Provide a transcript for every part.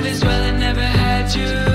might as well I never had you.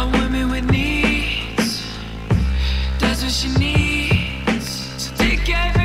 With needs, that's what she needs. So take care.